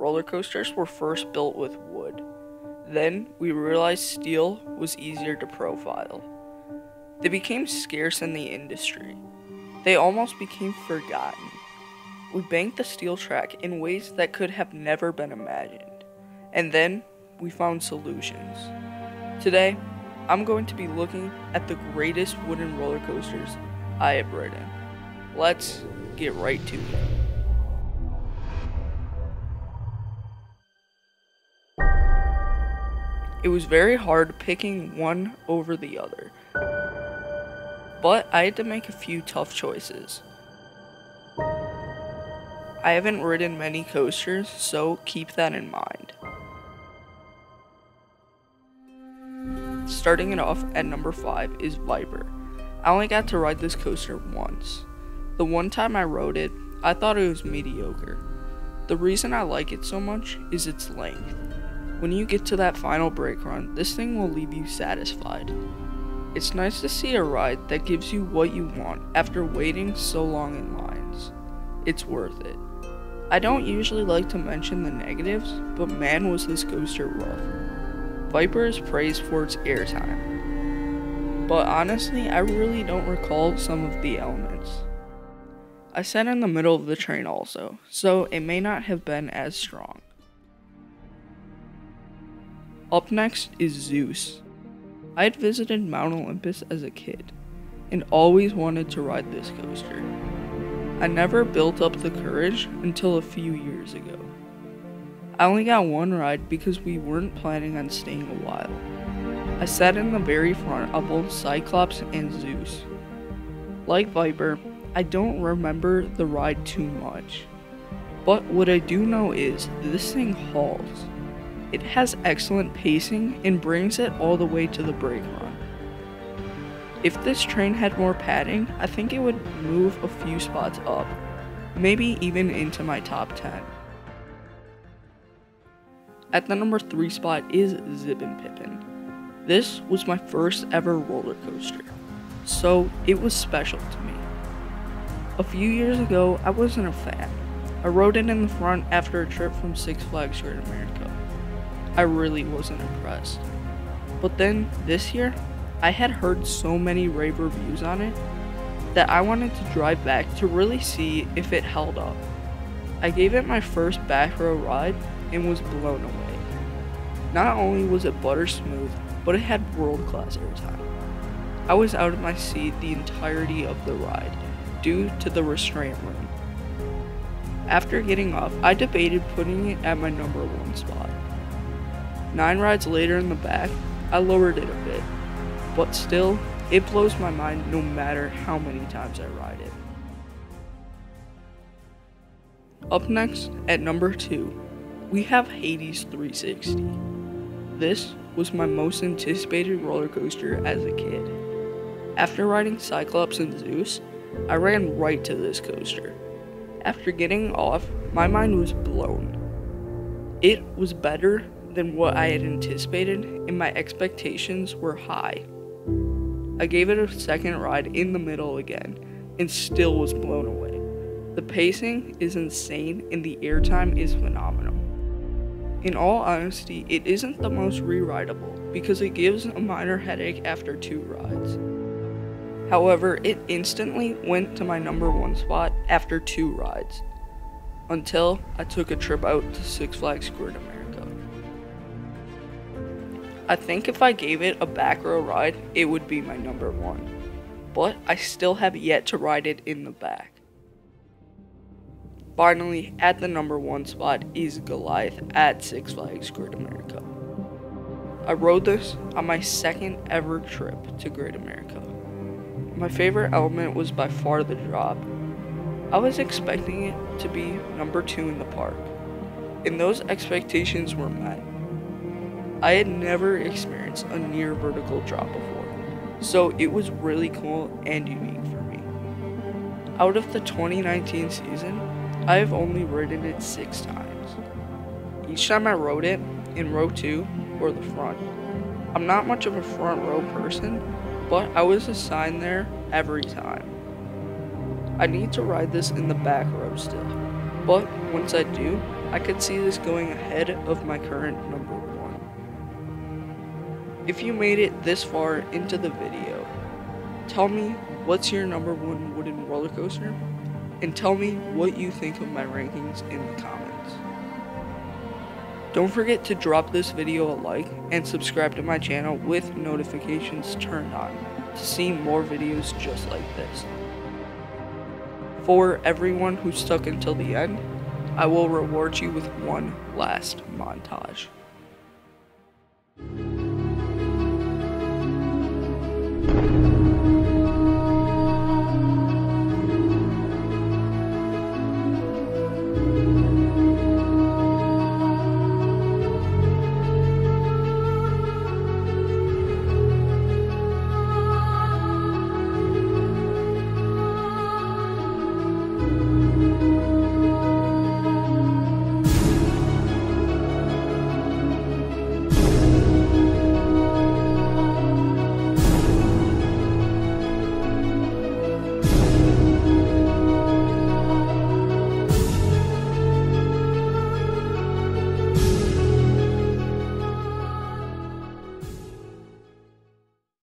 roller coasters were first built with wood. Then we realized steel was easier to profile. They became scarce in the industry. They almost became forgotten. We banked the steel track in ways that could have never been imagined. And then we found solutions. Today, I'm going to be looking at the greatest wooden roller coasters I have ridden. Let's get right to it. It was very hard picking one over the other, but I had to make a few tough choices. I haven't ridden many coasters, so keep that in mind. Starting it off at number 5 is Viper. I only got to ride this coaster once. The one time I rode it, I thought it was mediocre. The reason I like it so much is its length. When you get to that final brake run, this thing will leave you satisfied. It's nice to see a ride that gives you what you want after waiting so long in lines. It's worth it. I don't usually like to mention the negatives, but man was this coaster rough. Viper is praised for its airtime. But honestly, I really don't recall some of the elements. I sat in the middle of the train also, so it may not have been as strong. Up next is Zeus. I had visited Mount Olympus as a kid and always wanted to ride this coaster. I never built up the courage until a few years ago. I only got one ride because we weren't planning on staying a while. I sat in the very front of both Cyclops and Zeus. Like Viper, I don't remember the ride too much. But what I do know is this thing hauls. It has excellent pacing and brings it all the way to the brake run. If this train had more padding, I think it would move a few spots up, maybe even into my top 10. At the number 3 spot is Zippin Pippin. This was my first ever roller coaster, so it was special to me. A few years ago, I wasn't a fan. I rode it in the front after a trip from Six Flags Great America. I really wasn't impressed. But then this year, I had heard so many rave reviews on it that I wanted to drive back to really see if it held up. I gave it my first back row ride and was blown away. Not only was it butter smooth, but it had world class airtime. I was out of my seat the entirety of the ride due to the restraint room. After getting off, I debated putting it at my number one spot. Nine rides later in the back, I lowered it a bit, but still, it blows my mind no matter how many times I ride it. Up next, at number 2, we have Hades 360. This was my most anticipated roller coaster as a kid. After riding Cyclops and Zeus, I ran right to this coaster. After getting off, my mind was blown. It was better than what I had anticipated, and my expectations were high. I gave it a second ride in the middle again, and still was blown away. The pacing is insane, and the airtime is phenomenal. In all honesty, it isn't the most re-rideable because it gives a minor headache after two rides. However, it instantly went to my number one spot after two rides, until I took a trip out to Six Flags Great America. I think if I gave it a back row ride, it would be my number one. But I still have yet to ride it in the back. Finally, at the number one spot is Goliath at Six Flags Great America. I rode this on my second ever trip to Great America. My favorite element was by far the drop. I was expecting it to be number two in the park, and those expectations were met. I had never experienced a near vertical drop before, so it was really cool and unique for me. Out of the 2019 season, I have only ridden it six times. Each time I rode it, in row 2 or the front. I'm not much of a front row person, but I was assigned there every time. I need to ride this in the back row still, but once I do, I could see this going ahead of my current number. If you made it this far into the video, tell me what's your number one wooden roller coaster, and tell me what you think of my rankings in the comments. Don't forget to drop this video a like and subscribe to my channel with notifications turned on to see more videos just like this. For everyone who stuck until the end, I will reward you with one last montage.